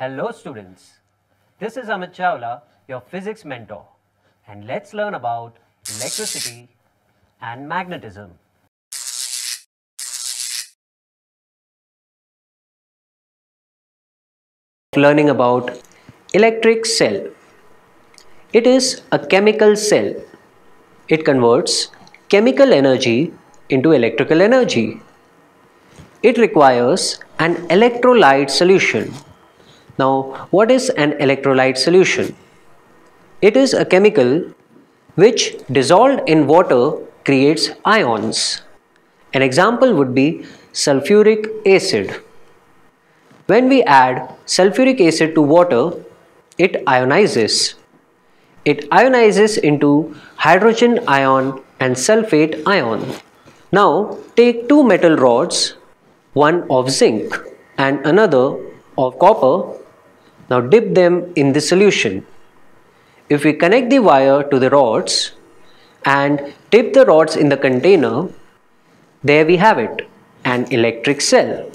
Hello students, this is Amit Chawla, your physics mentor and let's learn about electricity and magnetism. Learning about electric cell. It is a chemical cell. It converts chemical energy into electrical energy. It requires an electrolyte solution. Now, what is an electrolyte solution? It is a chemical which dissolved in water creates ions. An example would be sulfuric acid. When we add sulfuric acid to water, it ionizes. It ionizes into hydrogen ion and sulfate ion. Now take two metal rods, one of zinc and another of copper. Now dip them in the solution. If we connect the wire to the rods and dip the rods in the container, there we have it, an electric cell.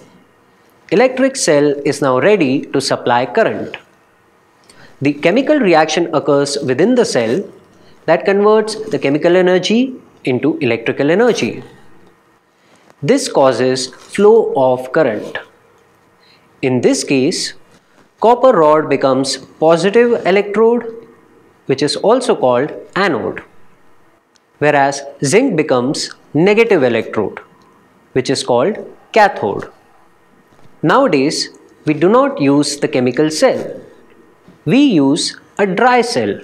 Electric cell is now ready to supply current. The chemical reaction occurs within the cell that converts the chemical energy into electrical energy. This causes flow of current. In this case, copper rod becomes positive electrode which is also called anode whereas zinc becomes negative electrode which is called cathode. Nowadays we do not use the chemical cell. We use a dry cell